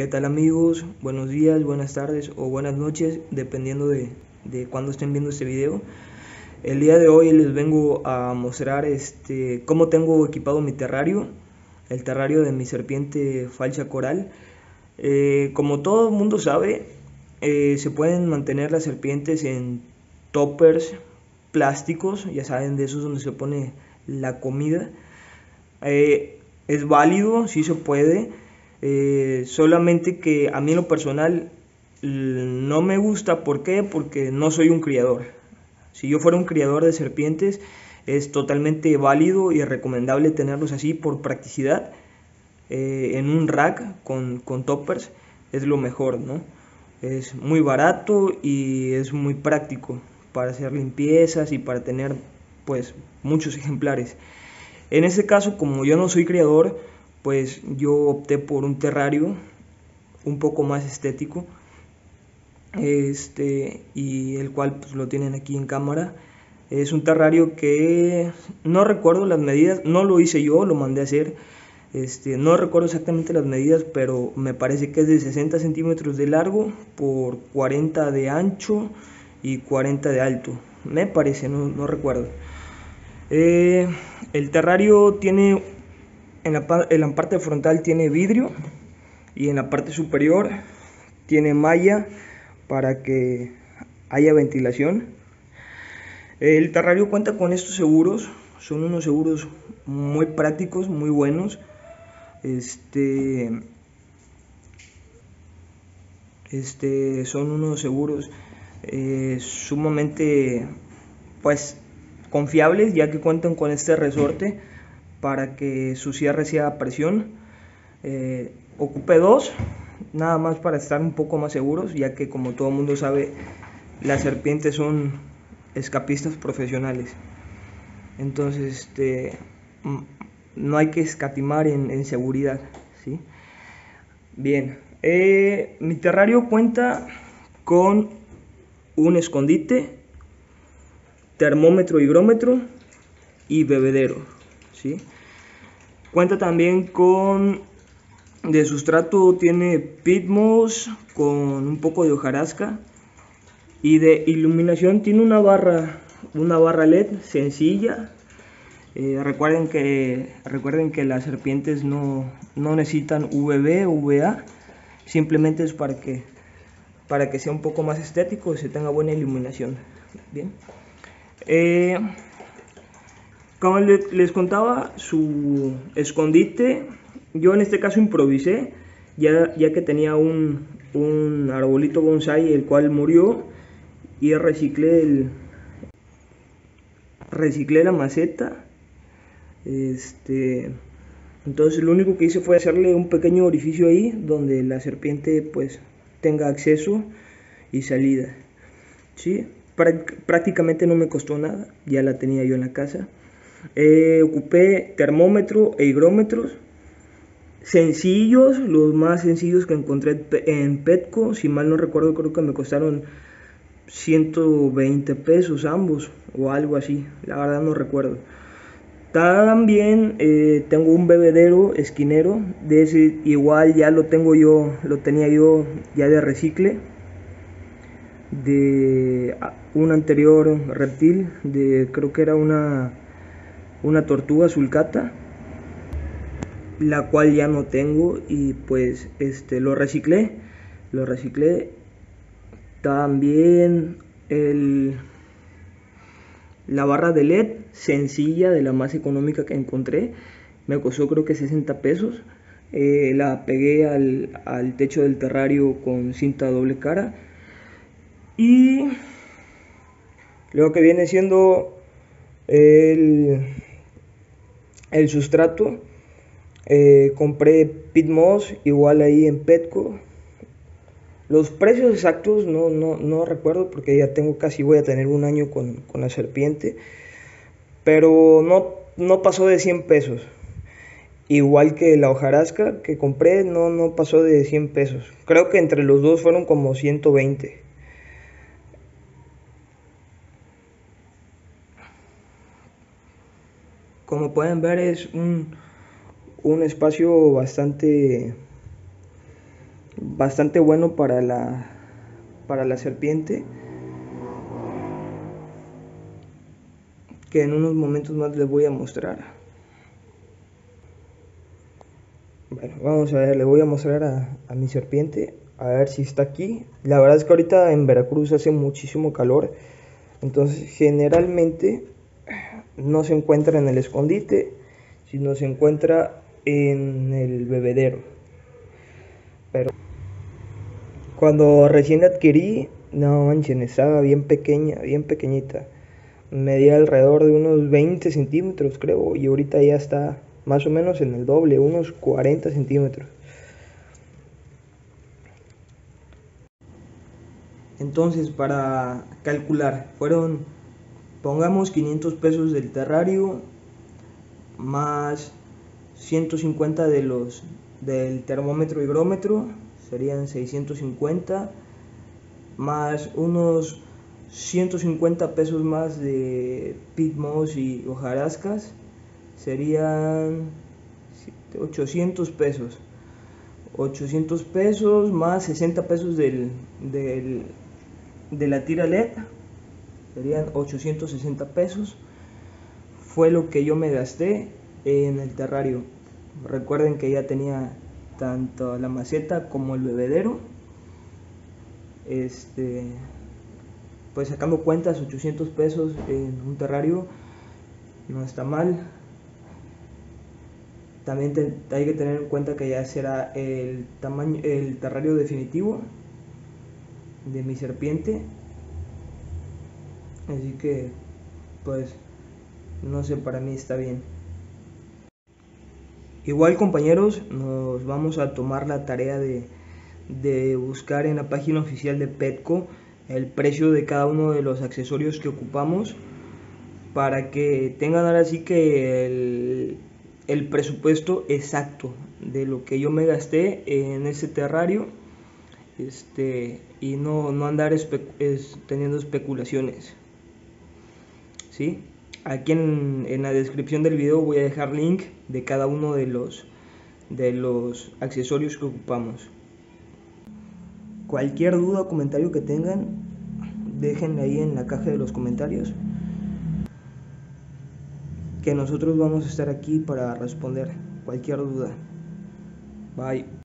¿Qué tal amigos? Buenos días, buenas tardes o buenas noches, dependiendo de, de cuándo estén viendo este video. El día de hoy les vengo a mostrar este, cómo tengo equipado mi terrario, el terrario de mi serpiente falsa coral. Eh, como todo mundo sabe, eh, se pueden mantener las serpientes en toppers plásticos, ya saben, de esos donde se pone la comida. Eh, es válido, sí se puede, eh, solamente que a mí lo personal no me gusta, ¿por qué? Porque no soy un criador. Si yo fuera un criador de serpientes, es totalmente válido y recomendable tenerlos así por practicidad. Eh, en un rack con, toppers es lo mejor, ¿no? Es muy barato y es muy práctico para hacer limpiezas y para tener pues muchos ejemplares. En este caso, como yo no soy criador, pues yo opté por un terrario un poco más estético. Este, y el cual pues, lo tienen aquí en cámara. Es un terrario que no recuerdo las medidas, no lo hice yo, lo mandé a hacer. Este, no recuerdo exactamente las medidas, pero me parece que es de 60 centímetros de largo por 40 de ancho y 40 de alto. Me parece, no, no recuerdo. Eh, el terrario tiene, en la, en la parte frontal tiene vidrio y en la parte superior tiene malla para que haya ventilación. El terrario cuenta con estos seguros, son unos seguros muy prácticos, muy buenos. Este, este son unos seguros eh, sumamente pues confiables ya que cuentan con este resorte para que su cierre sea a presión. Eh, ocupé dos, nada más para estar un poco más seguros, ya que como todo mundo sabe, las serpientes son escapistas profesionales. Entonces, este, no hay que escatimar en, en seguridad. ¿sí? Bien, eh, mi terrario cuenta con un escondite, termómetro, higrómetro y bebedero. ¿Sí? Cuenta también con de sustrato tiene pitmos con un poco de hojarasca y de iluminación tiene una barra una barra led sencilla. Eh, recuerden que recuerden que las serpientes no, no necesitan VB VA simplemente es para que para que sea un poco más estético y se tenga buena iluminación. Bien. Eh, como les contaba su escondite. Yo en este caso improvisé, ya, ya que tenía un, un arbolito bonsai el cual murió y reciclé el reciclé la maceta. Este entonces lo único que hice fue hacerle un pequeño orificio ahí donde la serpiente pues tenga acceso y salida. ¿sí? prácticamente no me costó nada ya la tenía yo en la casa eh, ocupé termómetro e higrómetros. Sencillos, los más sencillos que encontré en Petco, si mal no recuerdo creo que me costaron 120 pesos ambos o algo así, la verdad no recuerdo. También eh, tengo un bebedero esquinero, de igual ya lo tengo yo, lo tenía yo ya de recicle, de un anterior reptil, de creo que era una, una tortuga sulcata la cual ya no tengo y pues este lo reciclé lo reciclé. También el la barra de led sencilla de la más económica que encontré me costó creo que 60 pesos. Eh, la pegué al, al techo del terrario con cinta doble cara. Y lo que viene siendo el, el sustrato eh, compré Pitmos, igual ahí en Petco. Los precios exactos no, no, no, recuerdo porque ya tengo casi, voy a tener un año con, con la serpiente. Pero no, no pasó de 100 pesos. Igual que la hojarasca que compré no, no pasó de 100 pesos. Creo que entre los dos fueron como 120. Como pueden ver es un, un espacio bastante bastante bueno para la para la serpiente que en unos momentos más les voy a mostrar. Bueno vamos a ver le voy a mostrar a, a mi serpiente a ver si está aquí. La verdad es que ahorita en Veracruz hace muchísimo calor entonces generalmente no se encuentra en el escondite sino se encuentra en el bebedero pero cuando recién adquirí, no manchen, estaba bien pequeña, bien pequeñita. Medía alrededor de unos 20 centímetros, creo, y ahorita ya está más o menos en el doble, unos 40 centímetros. Entonces, para calcular, fueron, pongamos 500 pesos del terrario, más 150 de los del termómetro higrómetro serían 650 más unos 150 pesos más de pitmos y hojarascas serían 800 pesos. 800 pesos más 60 pesos del, del, de la tira LED serían 860 pesos fue lo que yo me gasté en el terrario. Recuerden que ya tenía tanto la maceta como el bebedero. Este pues sacando cuentas 800 pesos en un terrario no está mal. También hay que tener en cuenta que ya será el tamaño el terrario definitivo de mi serpiente así que pues no sé para mí está bien Igual compañeros, nos vamos a tomar la tarea de, buscar en la página oficial de Petco el precio de cada uno de los accesorios que ocupamos para que tengan ahora sí que el, el presupuesto exacto de lo que yo me gasté en ese terrario este, y no, no andar teniendo especulaciones. Aquí en, la descripción del video voy a dejar link de cada uno de los, de los accesorios que ocupamos. Cualquier duda o comentario que tengan, déjenme ahí en la caja de los comentarios. Que nosotros vamos a estar aquí para responder cualquier duda. Bye.